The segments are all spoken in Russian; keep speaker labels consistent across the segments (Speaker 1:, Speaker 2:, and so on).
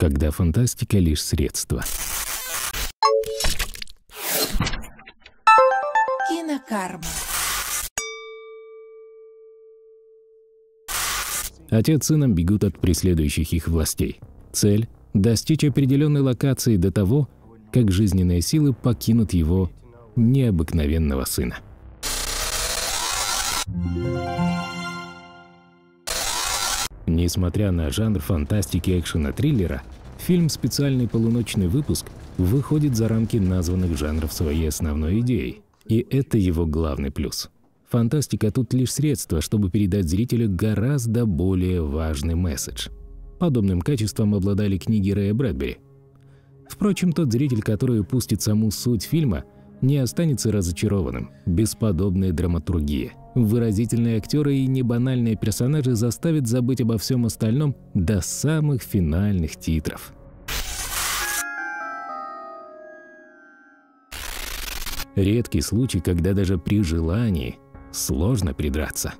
Speaker 1: когда фантастика лишь средство.
Speaker 2: Кинокарма.
Speaker 1: Отец с сыном бегут от преследующих их властей. Цель – достичь определенной локации до того, как жизненные силы покинут его необыкновенного сына. Несмотря на жанр фантастики, экшена, триллера, фильм «Специальный полуночный выпуск» выходит за рамки названных жанров своей основной идеей. И это его главный плюс. Фантастика тут лишь средство, чтобы передать зрителю гораздо более важный месседж. Подобным качеством обладали книги Рэя Брэдбери. Впрочем, тот зритель, который упустит саму суть фильма, не останется разочарованным. Бесподобная драматургия. Выразительные актеры и небанальные персонажи заставят забыть обо всем остальном до самых финальных титров. Редкий случай, когда даже при желании сложно придраться.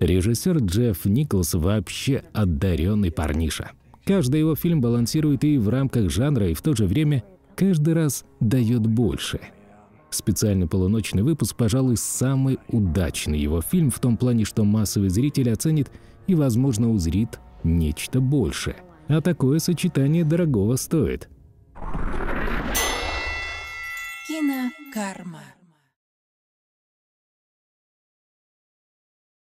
Speaker 1: Режиссер Джефф Николс вообще одаренный парниша. Каждый его фильм балансирует и в рамках жанра, и в то же время каждый раз дает больше. Специальный полуночный выпуск, пожалуй, самый удачный его фильм в том плане, что массовый зритель оценит и, возможно, узрит нечто большее. А такое сочетание дорогого стоит.
Speaker 2: Кинокарма.